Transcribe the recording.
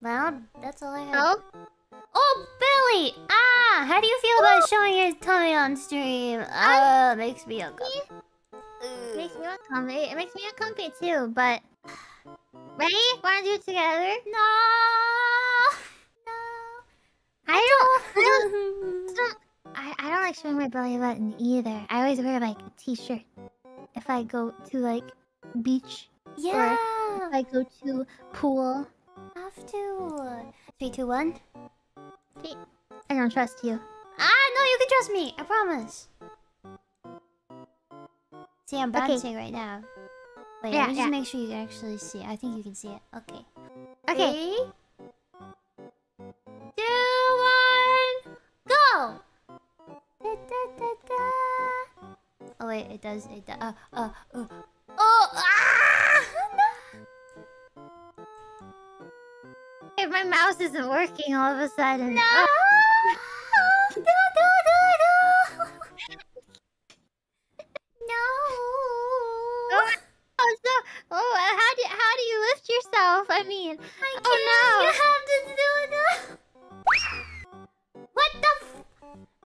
Well, that's all I have. Oh? Oh, Billy! Ah! How do you feel about showing your tummy on stream? Ah, makes me uncomfortable. It makes me uncomfy. It makes me uncomfy too, but... Ready? Wanna do it together? No! I don't... I don't... don't I, I don't like showing my belly button either. I always wear like a t-shirt. If I go to like beach. Yeah! If I go to pool. Have to. Three, two, one. I don't trust you. Ah, no, you can trust me. I promise. See, I'm Okay. bouncing right now. Wait, Yeah, let me just yeah. make sure you can actually see it. I think you can see it. Okay. Okay. Three, two, one, go! Da, da, da, da. Oh wait, it does. It does. Uh, uh, uh. If my mouse isn't working all of a sudden. No! Oh, No! No! No! No! No! oh, so, oh, how do how do you lift yourself? I mean, I oh